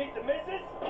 meet the missus?